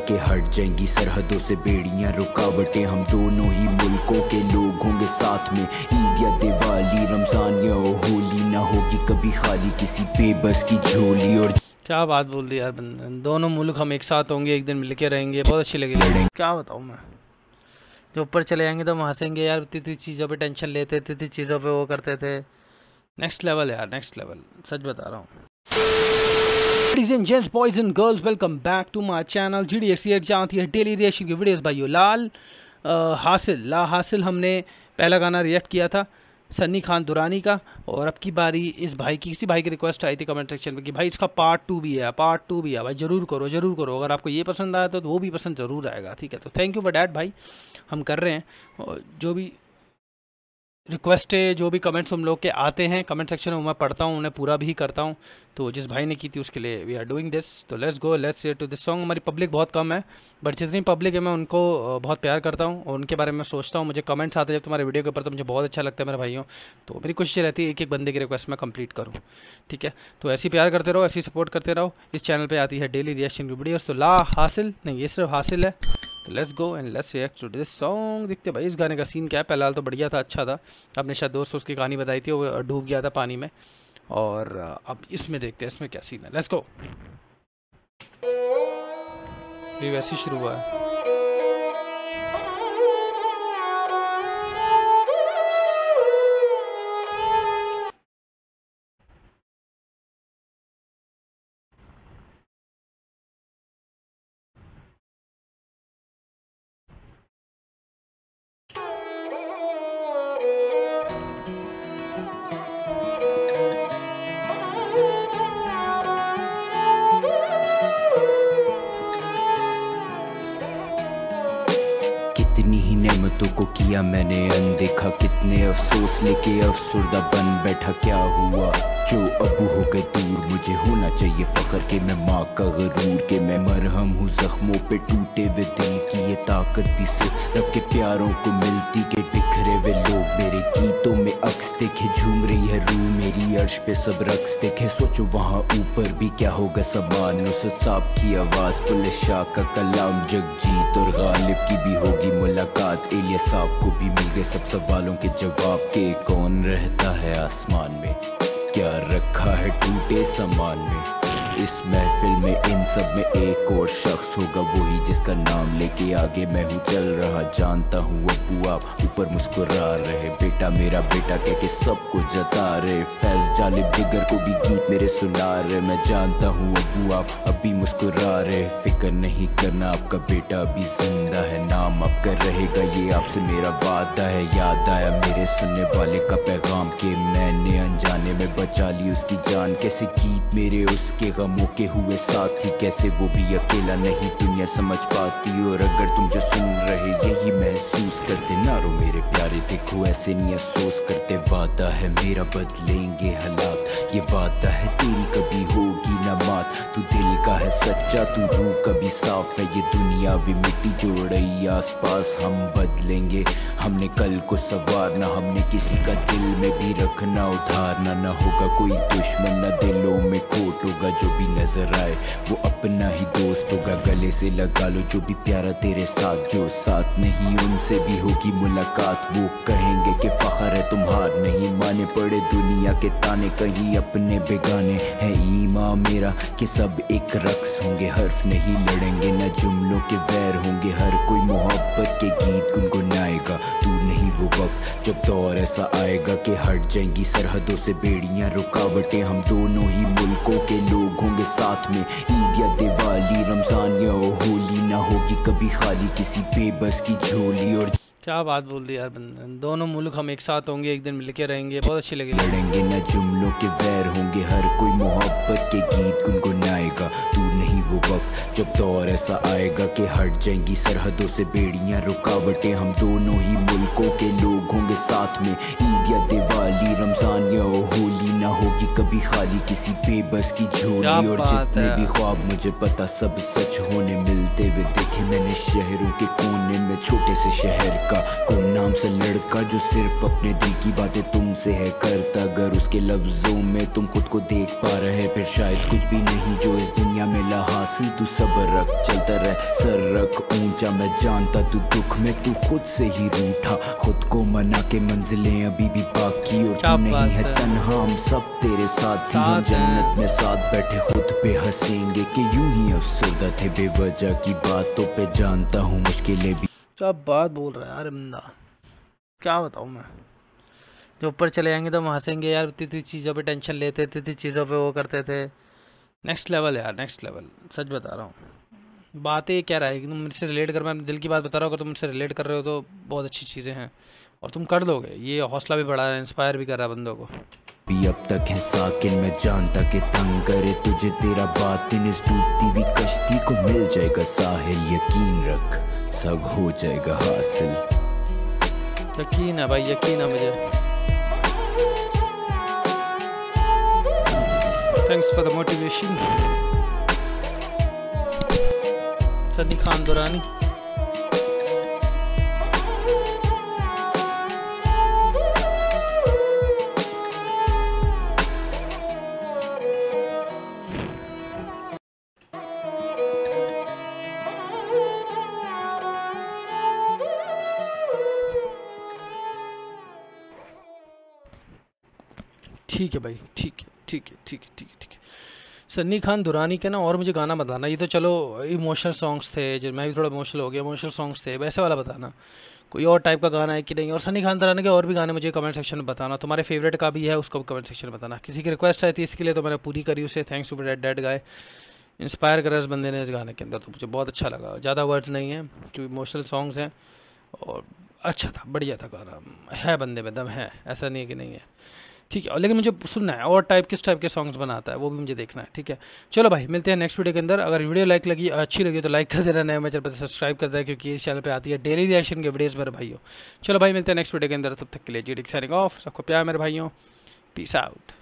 के हट जाएँगी सरहदों से बेड़ियाँ रुकावटें। हम दोनों ही मुल्कों के लोग होंगे साथ में। ईद या दिवाली रमज़ान या होली। ना होगी कभी खाली किसी बेबस की झोली और क्या बात बोल दी यार बंदे दोनों मुल्क हम एक साथ होंगे एक दिन मिल के रहेंगे। बहुत अच्छी लगेगी। क्या बताऊँ मैं? जो ऊपर चले जाएँगे तो हम हंसेंगे यार। इतनी इतनी चीज़ों पे टेंशन लेते थे इतनी चीज़ों पे वो करते थे। नेक्स्ट लेवल यार नेक्स्ट लेवल सच बता रहा हूँ। Ladies and gents, boys and girls, welcome back to my channel GDX जहाँ है डेली रिएक्शन की वीडियोस भाई लाल आ, हासिल ला हासिल हमने पहला गाना रिएक्ट किया था सन्नी खान दुरानी का। और अब की बारी इस भाई की किसी भाई की रिक्वेस्ट आई थी कमेंट सेक्शन में कि भाई इसका पार्ट टू भी है पार्ट टू भी है। भाई ज़रूर करो ज़रूर करो। अगर आपको ये पसंद आया तो वो भी पसंद ज़रूर आएगा ठीक है? तो थैंक यू फॉर डैट भाई हम कर रहे हैं। और जो भी रिक्वेस्ट है, जो भी कमेंट्स हम लोग के आते हैं कमेंट सेक्शन में मैं पढ़ता हूँ, उन्हें पूरा भी करता हूँ। तो जिस भाई ने की थी, उसके लिए वी आर डूइंग दिस तो let's go let's to this song हमारी पब्लिक बहुत कम है बट जितनी पब्लिक है, मैं उनको बहुत प्यार करता हूँ और उनके बारे में सोचता हूँ। मुझे कमेंट्स आते हैं जब तुम्हारे वीडियो के ऊपर तो मुझे बहुत अच्छा लगता है मेरे भाइयों। तो मेरी कोशिश रहती है एक एक बंदे की रिक्वेस्ट मैं कंप्लीट करूँ। ठीक है? तो ऐसी प्यार करते रहो, ऐसी सपोर्ट करते रहो। इस चैनल पर आती है डेली रिएक्शन की वीडियोज़ तो ला, हासिल, नहीं, ये सिर्फ़ हासिल है। तो let's go and let's react to this song देखते भाई, इस गाने का सीन क्या है। पहला तो बढ़िया था अच्छा था। आपने शायद दोस्त, उसकी कहानी बताई थी, वो डूब गया था पानी में। और अब इसमें देखते हैं, इसमें क्या सीन है। लेट्स गो ये वैसे शुरू हुआ है। किया मैंने अनदेखा। कितने अफसोस लेके अफसुरदा बन बैठा। क्या हुआ? जो अबू हो गए दूर। मुझे होना चाहिए फखर के मैं माँ का गरूर, के मैं मरहम हूँ जख्मों पे टूटे हुए दिल की ये ताकत भी सिर्फ़ रब के प्यारों को मिलती, के बिखरे हुए लोग मेरे अर्श पे सब रक्स देखे, सोचो वहाँ ऊपर भी क्या होगा समान नुसरत साहब की आवाज़, पुलिस शाह का कलाम, जगजीत और गालिब की भी होगी मुलाकात। एलिया साहब को भी मिल गए सब सवालों के जवाब के। कौन रहता है आसमान में? क्या रखा है टूटे सामान में? इस महफिल में इन सब में एक और शख्स होगा, वही जिसका नाम लेके आगे मैं हूँ, चल रहा, जानता हूँ अबू आप ऊपर मुस्कुरा रहे। बेटा मेरा बेटा कह के सबको जता रहे। फैज जालिब जिगर को भी गीत मेरे सुना रहे। मैं जानता हूँ अबू आप अभी मुस्कुरा रहे। फ़िक्र नहीं करना, आपका बेटा अभी ज़िंदा है। नाम आपका रहेगा, ये आपसे मेरा वादा है। याद आया मेरे सुनने वाले का पैगाम के मैंने अनजाने में बचा ली उसकी जान। कैसे गीत मेरे उसके गमों के हुए साथी, कैसे वो भी अकेला नहीं दुनिया समझ पाती और अगर तुम जो सुन रहे महसूस करते ना रो मेरे प्यारे, देखो ऐसे नहीं अफसोस करते। वादा है मेरा, बदलेंगे हालात। ये वादा है तेरी, कभी होगी ना मात। तू दिल का है सच्चा, तू रूह कभी साफ़ है। ये दुनिया भी मिट्टी जोड़ रही आसपास, हम बदलेंगे। हमने कल को संवारना, हमने किसी का दिल में भी रखना उधारना ना होगा। कोई दुश्मन ना दिलों में खोट होगा, जो भी नज़र आए। वो अपना ही दोस्त होगा, गले से लगा लो जो भी प्यारा तेरे साथ, जो साथ नहीं, उनसे भी होगी मुलाकात। वो कहेंगे कि फखर है, तुम्हार नहीं माने। पड़े दुनिया के ताने, कहीं अपने बेगाने। है ईमा मेरा कि सब एक रक्स होंगे, हर्फ नहीं लड़ेंगे। न जुमलों के वैर होंगे, हर कोई मोहब्बत के गीत गुनगुनाएगा। तू नहीं वो वक्त जब दौर ऐसा आएगा कि हट जाएँगी सरहदों से बेड़ियाँ, रुकावटें। हम दोनों ही मुल्कों के लोग होंगे साथ में। ईद या दिवाली, रमज़ान या होली, ना होगी कभी खाली किसी बेबस की झोली और क्या बात बोल दी यार बंदे। दोनों मुल्क हम एक साथ होंगे, एक दिन मिलके रहेंगे। बहुत अच्छी लगेगी। लड़ेंगे ना जुमलों के वैर होंगे, हर कोई मोहब्बत के गीत गुनगुनाएगा। तू नहीं वो वक्त, जब दौर ऐसा आएगा कि हट जाएँगी सरहदों से बेड़ियाँ, रुकावटें। हम दोनों ही मुल्कों के लोग होंगे साथ में। ईद या दिवाली रमज़ान या होली ना होगी कभी खाली किसी बेबस की झोली। और जितने भी ख्वाब मुझे पता सब सच होने मिलते हुए देखे मैंने शहरों के कोने में छोटे से शहर का कौन नाम से लड़का जो सिर्फ़ अपने दिल की बातें तुमसे है करता। अगर उसके लफ्जों में तुम खुद को देख पा रहे फिर शायद कुछ भी नहीं जो इस दुनिया में ला हासिल। तू सबर रख चलता रह सर रख ऊँचा मैं जानता। तू दुख में तू खुद से ही रूठा खुद को मना के मंजिलें अभी भी बाकी और क्या तू नहीं है। तन्हा हम सब तेरे साथ ही। हम जन्नत में साथ बैठे खुद पे हंसेंगे कि यूँ ही अफसरदा थे बेवजह की बातों पे जानता हूँ मुश्किलें भी। क्या बात बोल रहा है यार बंदा। क्या बताऊँ मैं? जो ऊपर चले जाएँगे तो हम हंसेंगे यार इतनी इतनी चीज़ों पे टेंशन लेते इतनी इतनी चीज़ों पे वो करते थे। नेक्स्ट लेवल यार नेक्स्ट लेवल सच बता रहा हूँ। बातें क्या रहा है तुम मुझसे रिलेट कर मैं दिल की बात बता रहा हूँ अगर तुम मुझसे रिलेट कर रहे हो तो बहुत अच्छी चीज़ें हैं। और तुम कर दोगे ये हौसला भी बढ़ा रहा है इंस्पायर भी कर रहा है बंदों को। भी अब तक है साकिन मैं जानता कि तंग करे तुझे तेरा बातिन। इस डूबती हुई कश्ती को मिल जाएगा साहिल यकीन रख सब हो जाएगा हासिल। यकीन है भाई यकीन है मुझे। Thanks for the motivation Sunny Khan Durrani ठीक है भाई, ठीक है ठीक है ठीक है ठीक है ठीक है। सन्नी खान दुरानी के ना और मुझे गाना बताना। ये तो चलो इमोशनल सॉन्ग्स थे, जो मैं भी थोड़ा इमोशनल हो गया इमोशनल सॉन्ग्स थे, वैसे वाला बताना। कोई और टाइप का गाना है कि नहीं? और सन्नी खान दुरानी के और भी गाने मुझे कमेंट सेक्शन में बताना। तुम्हारे फेवरेट का भी है, उसको भी कमेंट सेक्शन में बताना। किसी की रिक्वेस्ट आई थी इसके लिए तो मैंने पूरी करी उसे। Thanks to dad dad guy inspire करा इस बंदे ने इस गाने के अंदर तो मुझे बहुत अच्छा लगा। ज़्यादा वर्ड्स नहीं हैं, क्योंकि इमोशनल सॉन्ग्स हैं, और अच्छा था, बढ़िया था गाना। है बंदे में दम, है। ऐसा नहीं है कि नहीं है। ठीक है, लेकिन मुझे सुनना है और टाइप किस टाइप के सॉन्ग्स बनाता है, वो भी मुझे देखना है, ठीक है? चलो भाई, मिलते हैं नेक्स्ट वीडियो के अंदर। अगर वीडियो लाइक लगी, अच्छी लगी तो लाइक कर देना नया मेरे चैनल पर सब्सक्राइब कर देना क्योंकि इस चैनल पर आती है डेली रिएक्शन के वीडियोज़ मेरे भाइयों। चलो भाई, मिलते हैं नेक्स्ट वीडियो के अंदर, तब तक के लिए, जी साइनिंग ऑफ़ सबको प्यार मेरे भाइयों। Peace out